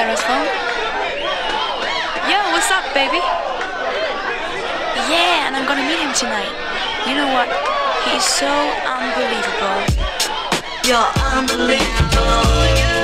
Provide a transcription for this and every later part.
Sarah's phone. Yo, what's up, baby? Yeah, and I'm gonna meet him tonight. You know what? He's so unbelievable. You're unbelievable.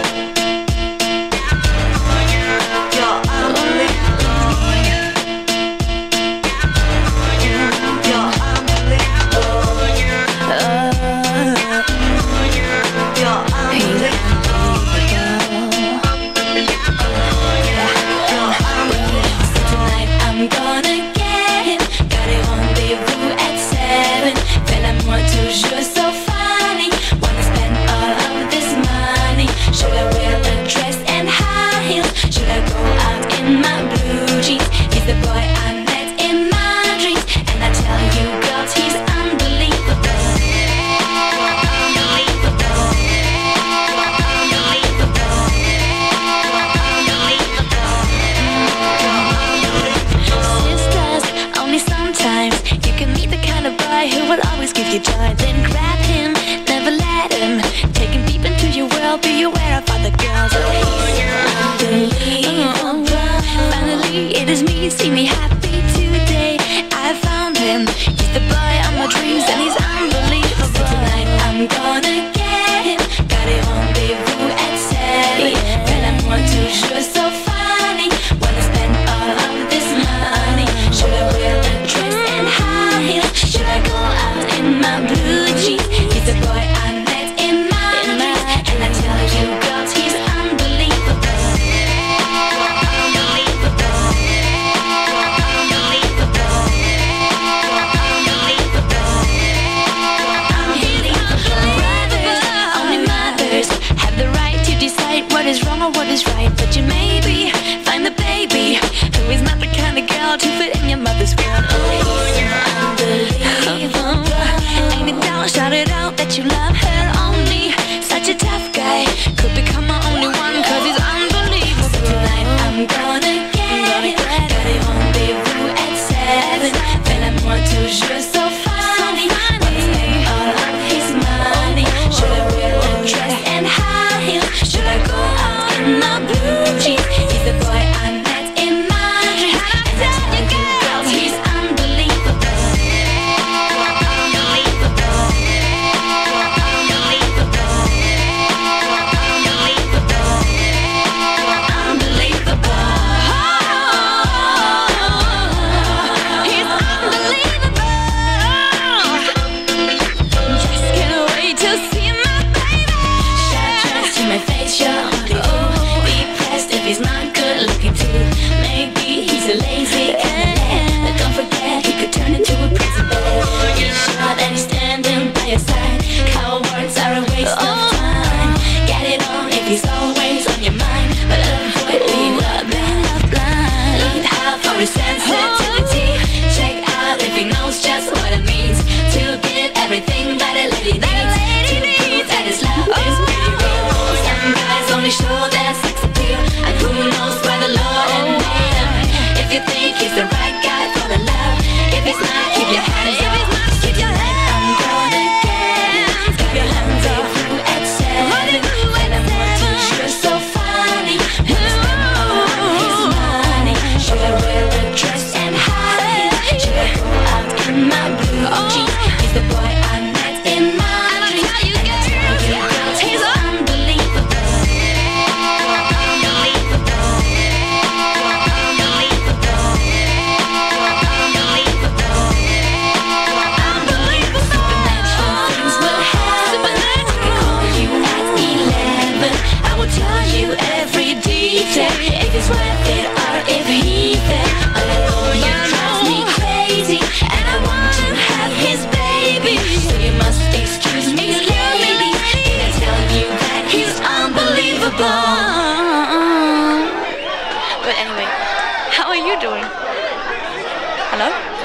who will always give you joy, then grab him. But you maybe find the baby who is not the kind of girl to fit in your mother's world. Oh, you're unbelievable. Ain't it dollar, shout it out. he's a lazy cat. But don't forget, he could turn into a prison. He's shot and he's standing by your side. Cowards are. Oh. Get it on if he's all. doing? Hello?